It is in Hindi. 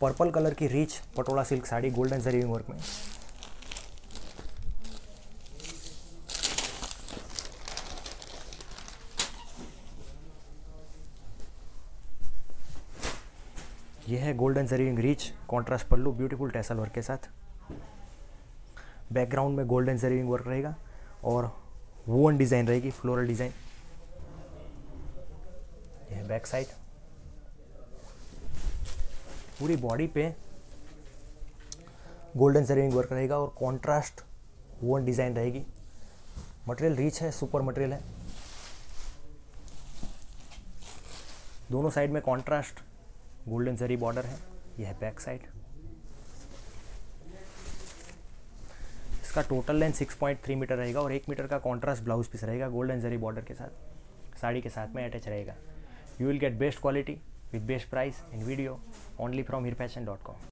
पर्पल कलर की rich Patola silk sari golden zari weaving work में। यह है golden zari weaving rich contrast pallu beautiful tassel work के साथ। बैकग्राउंड में गोल्डन जरीविंग वर्क रहेगा और वूवन डिज़ाइन रहेगी फ्लोरल डिज़ाइन यह बैक साइड पूरी बॉडी पे गोल्डन जरीविंग वर्क रहेगा और कॉन्ट्रास्ट वूवन डिज़ाइन रहेगी। मटेरियल रिच है सुपर मटेरियल है। दोनों साइड में कॉन्ट्रास्ट गोल्डन जरी बॉर्डर है। यह है बैक साइड इसका टोटल लेंथ 6.3 मीटर रहेगा और एक मीटर का कॉन्ट्रास्ट ब्लाउज पीस रहेगा गोल्डन जरी बॉर्डर के साथ, साड़ी के साथ में अटैच रहेगा। You will get best quality with best price and video only from hirfashion.com.